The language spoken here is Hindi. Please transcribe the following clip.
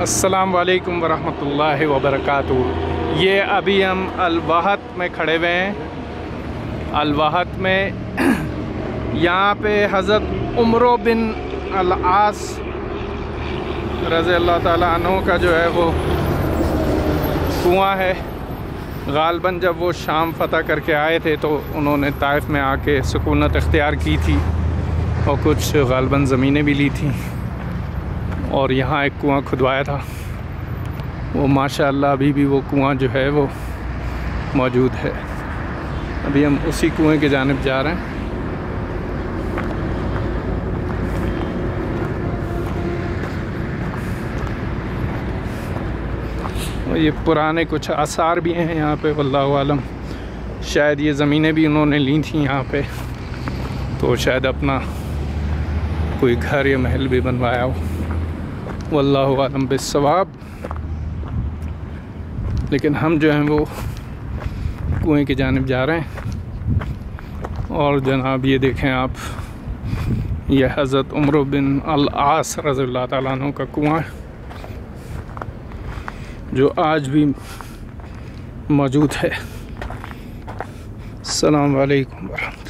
अस्सलाम वालेकुम वरहमतुल्लाहि वबरकातुहू। ये अभी हम अलवाहत में खड़े हुए हैं। अलवाहत में यहाँ पे हज़रत उम्र बिन अल-आस रज़ी अल्लाह ताला का जो है वो कुआँ है। गालबन जब वो शाम फ़तह करके आए थे तो उन्होंने ताइफ में आके सुकूनत इख्तियार की थी और कुछ गालबन ज़मीनें भी ली थी। और यहाँ एक कुआँ खुदवाया था। वो माशाल्लाह अभी भी वो कुआँ जो है वो मौजूद है। अभी हम उसी कुएँ के जानब जा रहे हैं। ये पुराने कुछ आसार भी हैं यहाँ पे, वल्लाह आलम। शायद ये ज़मीनें भी उन्होंने ली थी यहाँ पे तो शायद अपना कोई घर या महल भी बनवाया हो। वल्लम बिसवाब लेकिन हम जो हैं वो कुएँ की जानब जा रहे हैं। और जनाब ये देखें आप, ये हज़रत उम्र बिन अल-आस रज़ी तु का कुआँ जो आज भी मौजूद है। अलैक्म वरहमतुल्लाह।